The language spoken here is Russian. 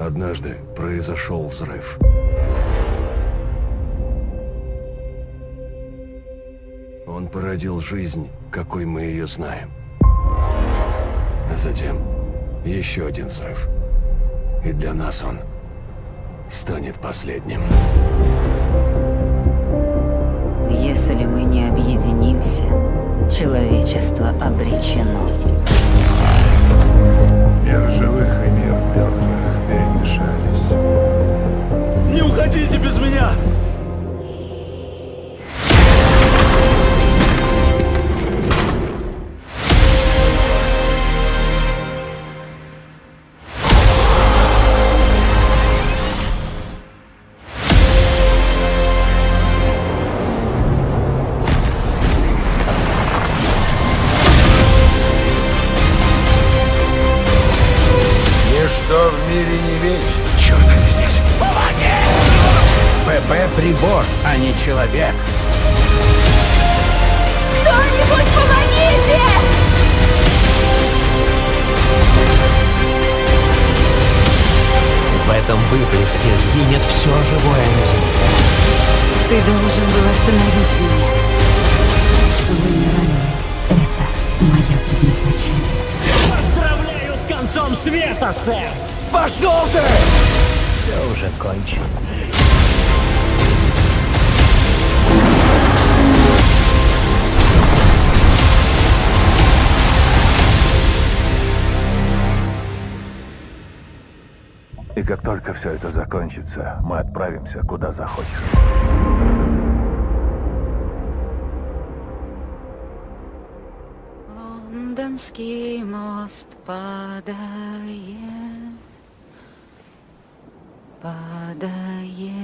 Однажды произошел взрыв. Он породил жизнь, какой мы ее знаем. А затем еще один взрыв. И для нас он станет последним. Если мы не объединимся, человечество обречено. Уходите без меня! Ничто в мире не вечно. Черт, они здесь! ПП прибор, а не человек. Кто-нибудь помогите! В этом выплеске сгинет все живое на земле. Ты должен был остановить меня. Вымирание — это мое предназначение. Поздравляю с концом света, сэр! Пошел ты! Все уже кончено. И как только все это закончится, мы отправимся куда захочешь. Лондонский мост падает, падает.